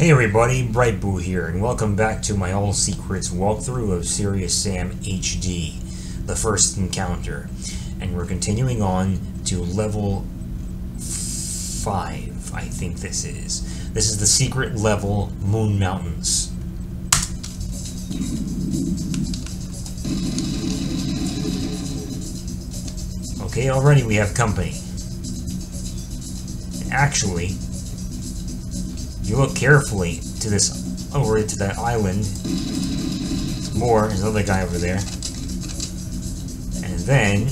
Hey everybody, Brightboo here, and welcome back to my All Secrets walkthrough of Serious Sam HD, the first encounter. And we're continuing on to level 5, I think this is. This is the secret level, Moon Mountains. Okay, already we have company. Actually, you look carefully to this over to that island. There's more. There's another guy over there. And then,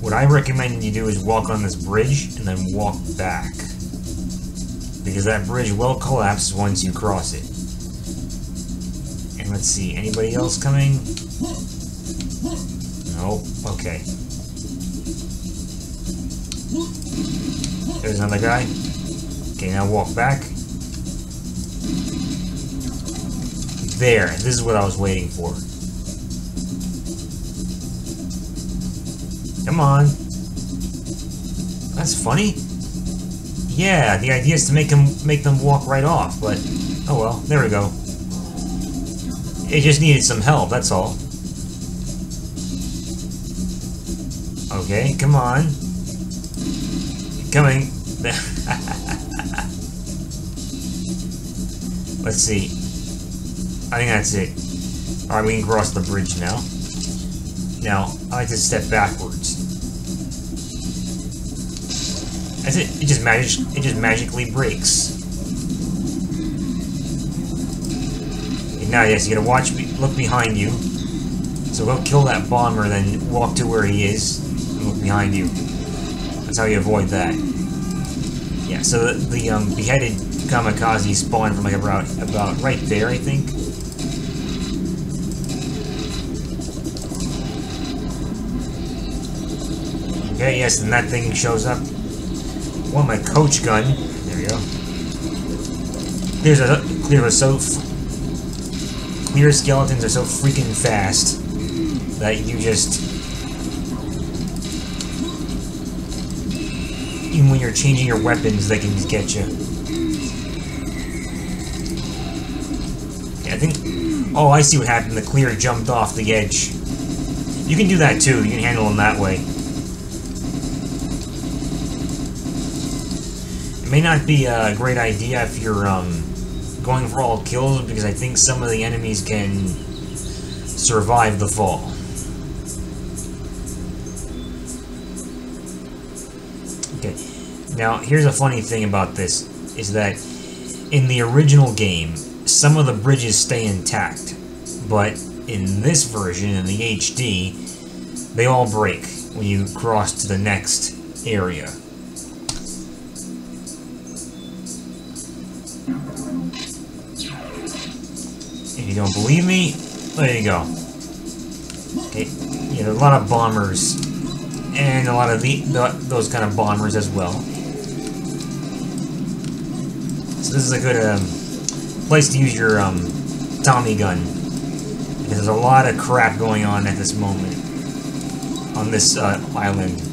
what I recommend you do is walk on this bridge and then walk back. Because that bridge will collapse once you cross it. And let's see, anybody else coming? Nope, okay. There's another guy. Okay, now walk back. There, this is what I was waiting for. Come on. That's funny. Yeah, the idea is to make them make them walk right off, but oh well, there we go. It just needed some help, that's all. Okay, come on. Coming. Let's see. I think that's it. Alright, we can cross the bridge now. Now, I like to step backwards. That's it. It just magic. It just magically breaks. And now, yes, you gotta watch. Me, look behind you. So go kill that bomber, then walk to where he is, and look behind you. That's how you avoid that. Yeah. So the, the um, beheaded kamikaze spawned from like about about right there, I think. Okay, yes, and that thing shows up. One, my coach gun. There we go. Kleers a Kleer so Kleer skeletons are so freaking fast that you just even when you're changing your weapons, they can get you. I think. Oh, I see what happened. The Kleer jumped off the edge. You can do that too. You can handle them that way. May not be a great idea if you're um, going for all kills because I think some of the enemies can survive the fall. Okay. Now, here's a funny thing about this is that in the original game, some of the bridges stay intact, but in this version, in the HD, they all break when you cross to the next area. You don't believe me, there you go. Okay, yeah, a lot of bombers, and a lot of the, the those kind of bombers as well. So this is a good um, place to use your um, Tommy gun. Because there's a lot of crap going on at this moment on this uh, island.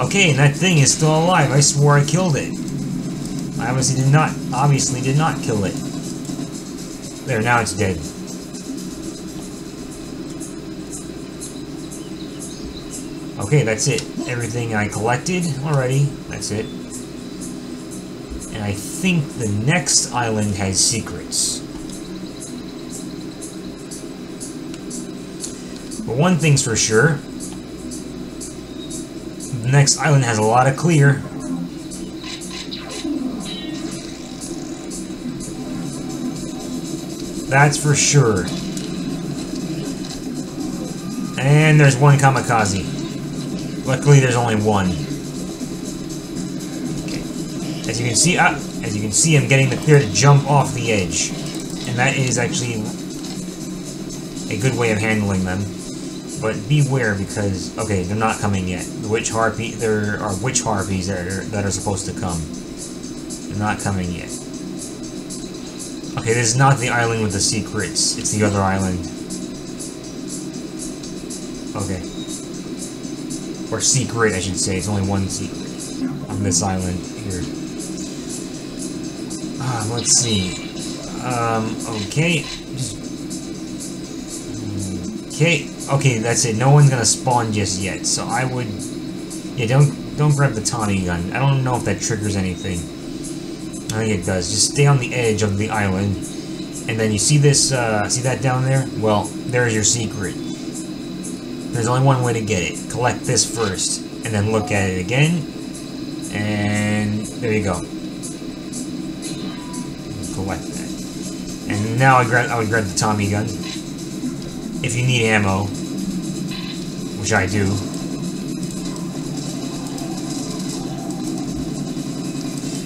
Okay, and that thing is still alive. I swore I killed it. I obviously did not, obviously did not kill it. There, now it's dead. Okay, that's it. Everything I collected already. That's it. And I think the next island has secrets. But one thing's for sure. The next island has a lot of Kleer. That's for sure. And there's one kamikaze. Luckily, there's only one. Okay. As you can see, uh, as you can see, I'm getting the Kleer to jump off the edge, and that is actually a good way of handling them. But beware because okay, they're not coming yet. The witch harpy, there are witch harpies that are that are supposed to come. They're not coming yet. Okay, this is not the island with the secrets. It's the other island. Okay. Or secret, I should say. It's only one secret on this island here. Uh, let's see. Um, okay. Okay. Okay, that's it. No one's gonna spawn just yet, so I would... Yeah, don't don't grab the Tommy gun. I don't know if that triggers anything. I think it does. Just stay on the edge of the island. And then you see this, uh, see that down there? Well, there's your secret. There's only one way to get it. Collect this first, and then look at it again. And there you go. Collect that. And now I grab I would grab the Tommy gun. If you need ammo. Which I do.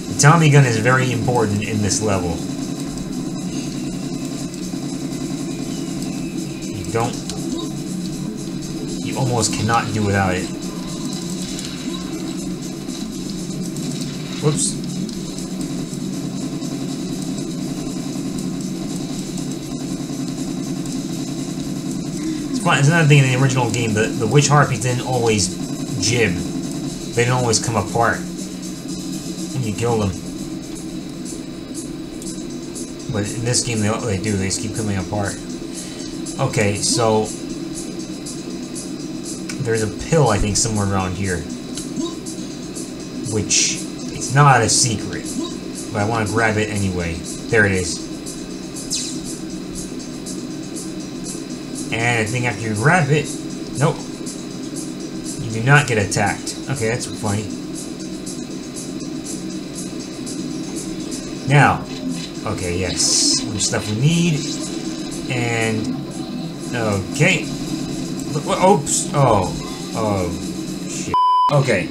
The Tommy gun is very important in this level. You don't you almost cannot do without it. Whoops. Fun. It's another thing in the original game. The, the witch harpies didn't always gib. They didn't always come apart when you kill them. But in this game, they, they do. They just keep coming apart. Okay, so... There's a pill, I think, somewhere around here. Which it's not a secret, but I want to grab it anyway. There it is. And I think after you grab it, nope, you do not get attacked. Okay, that's funny. Now, okay, yes, some stuff we need, and okay. Oops. Oh. Oh. Shit. Okay.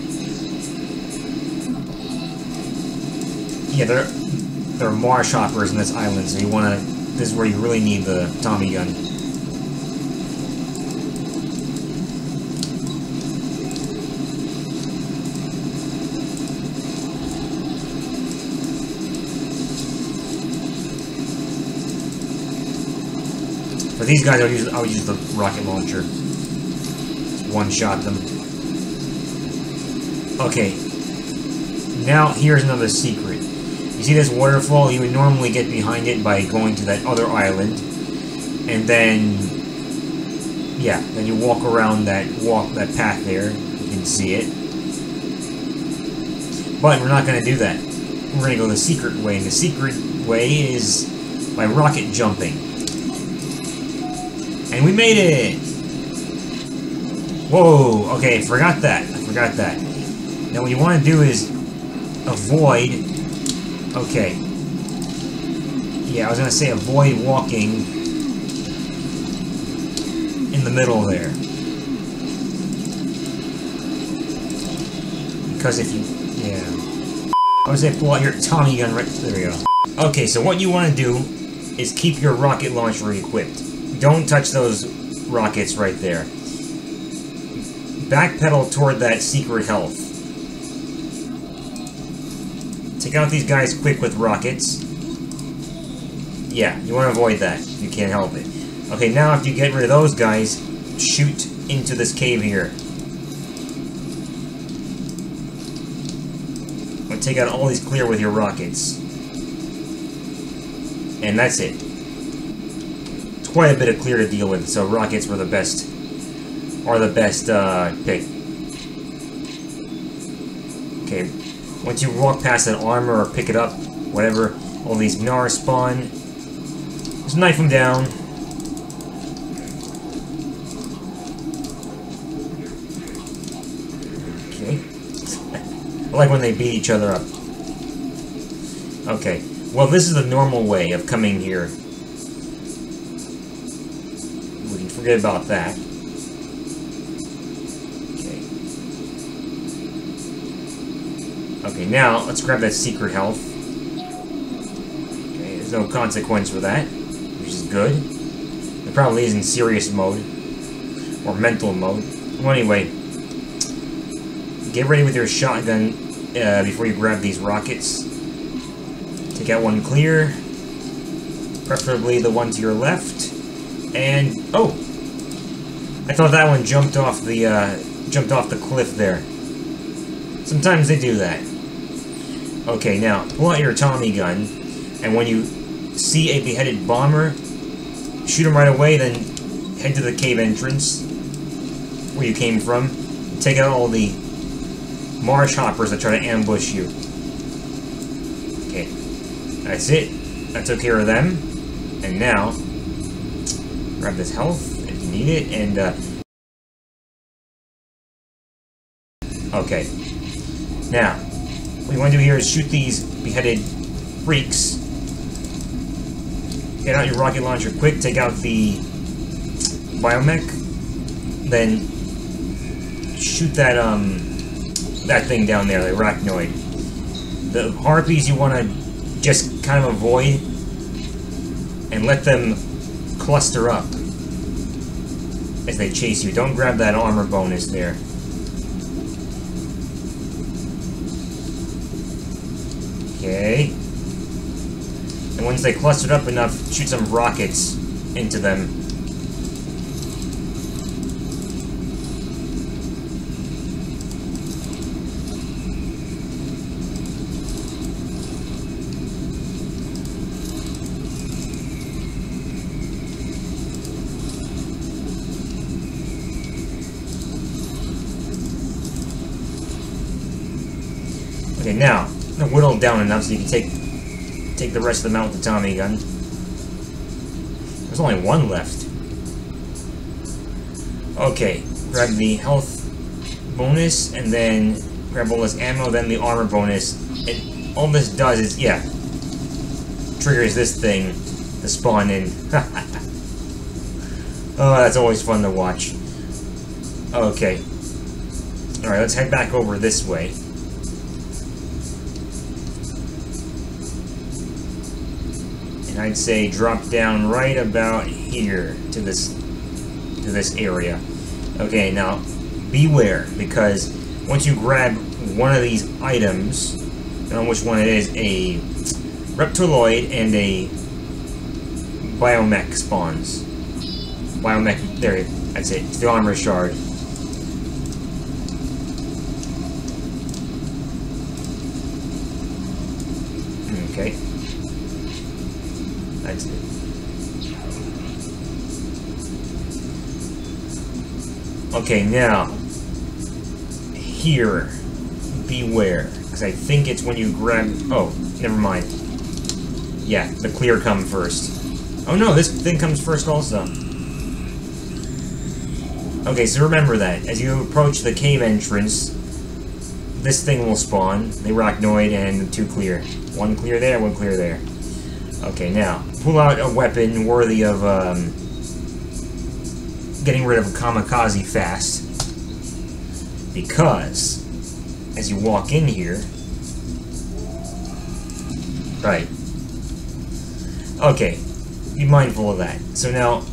Yeah, there, there are more shoppers in this island, so you want to... This is where you really need the Tommy gun. For these guys, I'll use, I would use the rocket launcher. One-shot them. Okay. Now, here's another secret. You see this waterfall? You would normally get behind it by going to that other island. And then... Yeah, then you walk around that walk that path there. You can see it. But we're not going to do that. We're going to go the secret way. And the secret way is by rocket jumping. And we made it! Whoa, okay, forgot that. I forgot that. Now what you want to do is avoid... Okay. Yeah, I was going to say avoid walking in the middle there. Because if you... Yeah. I was going to pull out your Tommy gun right... There we go. Okay, so what you want to do is keep your rocket launcher equipped. Don't touch those rockets right there. Backpedal toward that secret health. Take out these guys quick with rockets. Yeah, you want to avoid that. You can't help it. Okay, now if you get rid of those guys, shoot into this cave here. Take out all these Kleer with your rockets. And that's it quite a bit of Kleer to deal with, so rockets were the best, are the best uh, pick. Okay, once you walk past an armor or pick it up, whatever, all these Gnaar spawn, just knife them down. Okay. I like when they beat each other up. Okay, well this is the normal way of coming here. Forget about that. Okay. Okay, now let's grab that secret health. Okay, there's no consequence for that, which is good. It probably is in serious mode. Or mental mode. Well, anyway. Get ready with your shotgun uh, before you grab these rockets. Take out one Kleer. Preferably the one to your left. And, oh, I thought that one jumped off the, uh, jumped off the cliff there. Sometimes they do that. Okay, now, pull out your Tommy gun, and when you see a beheaded bomber, shoot him right away, then head to the cave entrance, where you came from, take out all the marsh hoppers that try to ambush you. Okay, that's it. I took care of them, and now, grab this health if need it, and, uh, Okay. Now, what you want to do here is shoot these beheaded freaks. Get out your rocket launcher quick, take out the biomech, then shoot that, um, that thing down there, the arachnoid. The harpies you want to just kind of avoid and let them cluster up as they chase you. Don't grab that armor bonus there. Okay. And once they clustered up enough, shoot some rockets into them. Okay, now, whittle down enough so you can take take the rest of them out with the Tommy gun. There's only one left. Okay, grab the health bonus, and then grab all this ammo, then the armor bonus. And all this does is, yeah, triggers this thing to spawn in. oh, that's always fun to watch. Okay. Alright, let's head back over this way. I'd say drop down right about here to this to this area. Okay, now beware because once you grab one of these items, I don't know which one it is, a reptiloid and a biomech spawns. Biomech, there, that's it. It's the armor shard. That's it. Okay, now, here, beware, because I think it's when you grab, oh, never mind. Yeah, the Kleer come first. Oh no, this thing comes first also. Okay, so remember that. As you approach the cave entrance, this thing will spawn, the arachnoid and two Kleer. One Kleer there, one Kleer there. Okay, now, pull out a weapon worthy of, um, getting rid of a kamikaze fast. Because, as you walk in here... Right. Okay, be mindful of that. So now,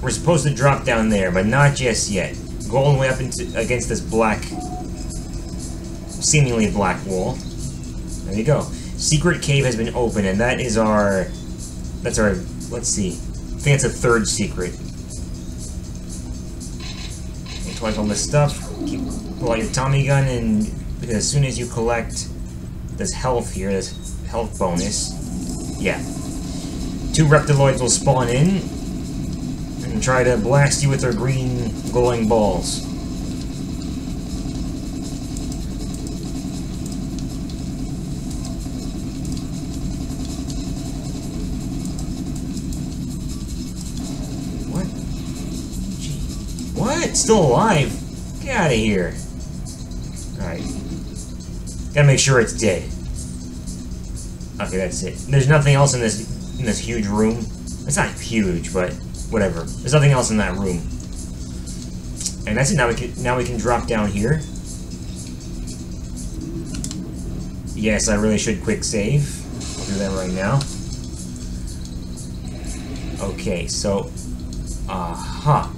we're supposed to drop down there, but not just yet. Go all the way up into, against this black, seemingly black wall. There you go. Secret cave has been opened, and that is our... That's our... Let's see. I think it's a third secret. Collect all this stuff. Keep, pull out your Tommy gun, and as soon as you collect this health here, this health bonus, yeah. Two Reptiloids will spawn in, and try to blast you with their green glowing balls. Still alive? Get out of here. Alright. Gotta make sure it's dead. Okay, that's it. There's nothing else in this in this huge room. It's not huge, but whatever. There's nothing else in that room. And that's it. Now we can now we can drop down here. Yes, I really should quick save. I'll do that right now. Okay, so uh-huh.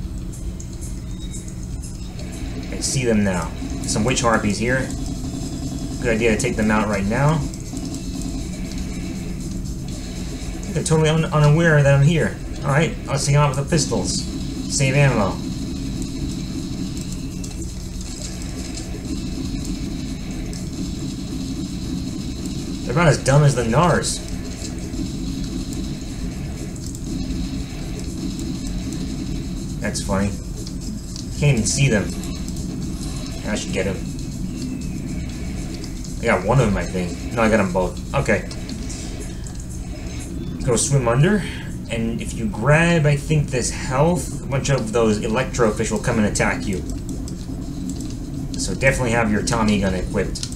I see them now. Some witch harpies here. Good idea to take them out right now. They're totally un unaware that I'm here. Alright, I'll sing out with the pistols. Save ammo. They're about as dumb as the Gnaars. That's funny. Can't even see them. I should get him. I got one of them, I think. No, I got them both. Okay. Go swim under. And if you grab, I think, this health, a bunch of those electrofish will come and attack you. So definitely have your Tommy gun equipped.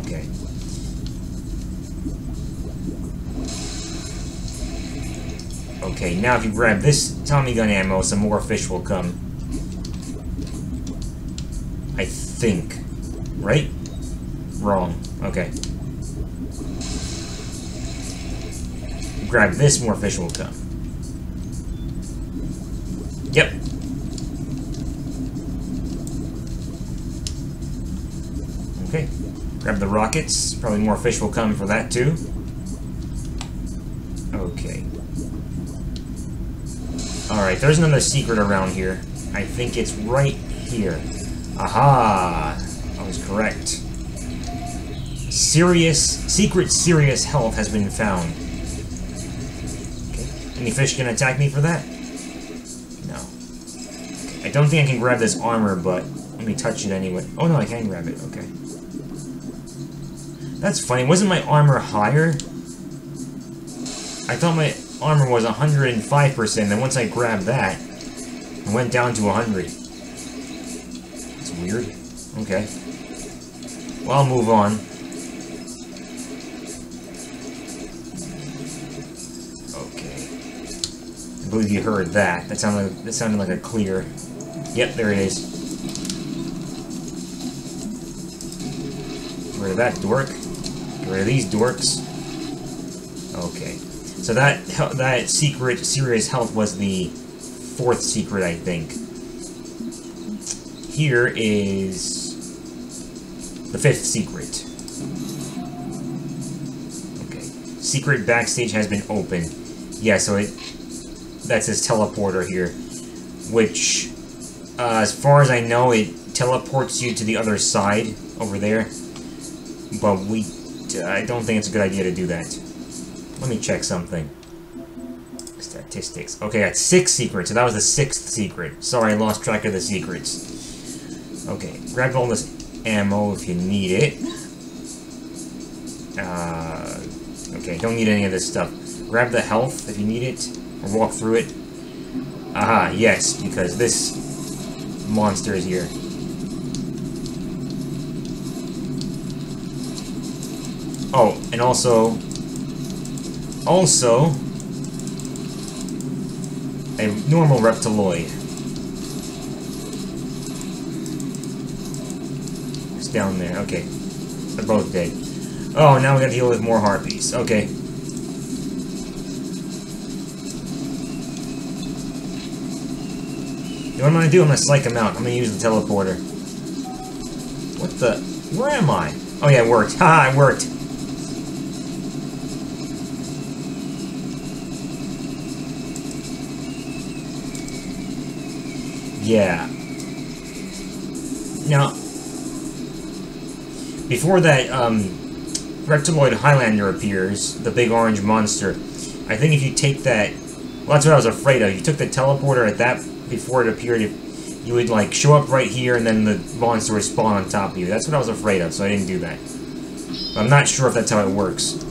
Okay. Okay, now if you grab this Tommy gun ammo, some more fish will come. Think. Right? Wrong. Okay. grab this, more fish will come. Yep. Okay. Grab the rockets. Probably more fish will come for that too. Okay. Alright, there's another secret around here. I think it's right here. Aha! I was correct. Serious, secret serious health has been found. Any fish can attack me for that? No. I don't think I can grab this armor, but let me touch it anyway. Oh no, I can grab it, okay. That's funny, wasn't my armor higher? I thought my armor was 105%, then once I grabbed that, it went down to 100. Weird. Okay. Well, I'll move on. Okay. I believe you heard that. That sounded like, that sounded like a Kleer. Yep, there it is. Get rid of that dork. Get rid of these dorks. Okay. So that that secret serious health was the fourth secret, I think. Here is the fifth secret. Okay. Secret backstage has been opened. Yeah, so it that's his teleporter here, which, uh, as far as I know, it teleports you to the other side over there, but we, I don't think it's a good idea to do that. Let me check something. Statistics. Okay, I got six secrets, so that was the sixth secret. Sorry, I lost track of the secrets. Okay, grab all this ammo if you need it. Uh, okay, don't need any of this stuff. Grab the health if you need it or walk through it? Aha, yes, because this monster is here. Oh, and also... Also... A normal reptiloid. It's down there, okay. They're both dead. Oh, now we gotta deal with more harpies. Okay. You know what I'm gonna do? I'm gonna psych them out. I'm gonna use the teleporter. What the? Where am I? Oh yeah, it worked. Ha, it worked. Yeah. Now, before that, um, Reptiloid Highlander appears, the big orange monster, I think if you take that... Well, that's what I was afraid of. You took the teleporter at that before it appeared, you would like show up right here and then the monster would spawn on top of you. That's what I was afraid of, so I didn't do that. I'm not sure if that's how it works.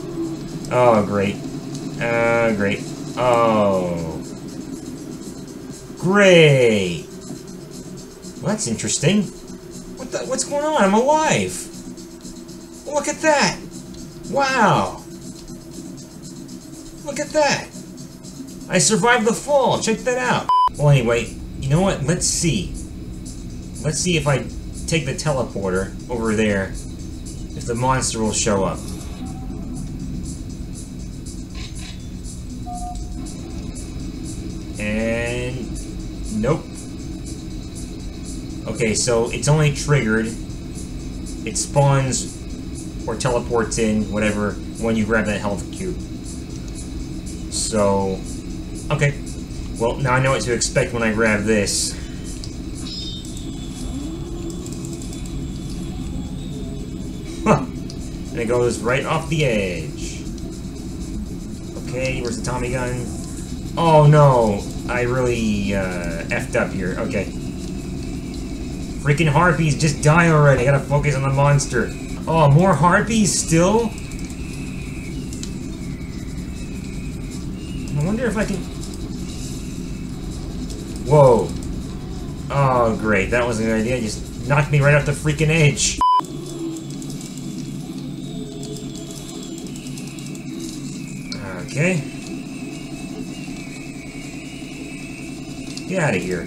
Oh, great. Uh, great. Oh. Great! Well, that's interesting. What the, what's going on? I'm alive! Look at that! Wow! Look at that! I survived the fall! Check that out! Well, anyway, you know what? Let's see. Let's see if I take the teleporter over there, if the monster will show up. And... Nope. Okay, so it's only triggered. It spawns or teleports in, whatever, when you grab that health cube. So... Okay. Well, now I know what to expect when I grab this. Huh. And it goes right off the edge. Okay, where's the Tommy gun? Oh no, I really uh, effed up here. Okay. Freaking harpies, just die already. I gotta focus on the monster. Oh, more harpies still? I wonder if I can... Whoa. Oh, great. That wasn't a good idea. Just knocked me right off the freaking edge. Okay. Get out of here.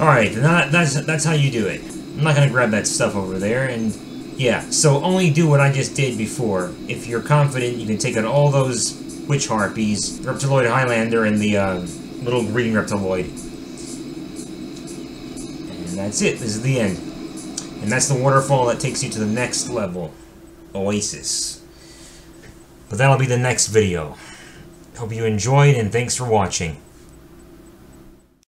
Alright, that, that's, that's how you do it. I'm not gonna grab that stuff over there, and yeah, so only do what I just did before. If you're confident, you can take out all those witch harpies, Reptiloid Highlander, and the uh, little green Reptiloid. And that's it, this is the end. And that's the waterfall that takes you to the next level, Oasis. But that'll be the next video. Hope you enjoyed, and thanks for watching.